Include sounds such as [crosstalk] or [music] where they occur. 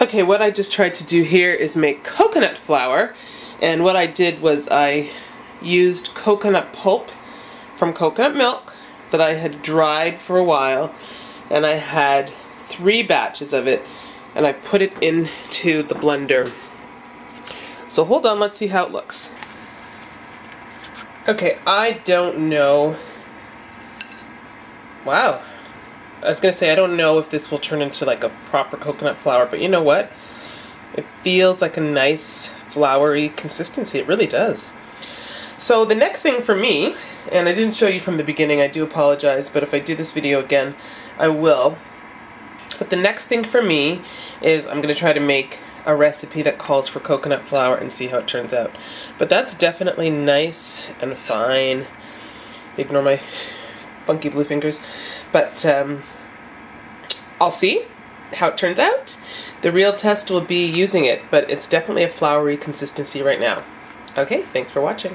Okay, what I just tried to do here is make coconut flour. And what I did was I used coconut pulp from coconut milk that I had dried for a while. And I had three batches of it. And I put it into the blender. So hold on, let's see how it looks. Okay, I don't know. Wow, I was gonna say I don't know if this will turn into like a proper coconut flour, but you know what? It feels like a nice floury consistency. It really does. So the next thing for me, and I didn't show you from the beginning, I do apologize, but if I do this video again, I will. But the next thing for me is I'm gonna try to make a recipe that calls for coconut flour and see how it turns out. But that's definitely nice and fine. Ignore my [laughs] funky blue fingers. But um, I'll see how it turns out. The real test will be using it, but it's definitely a floury consistency right now. Okay, thanks for watching.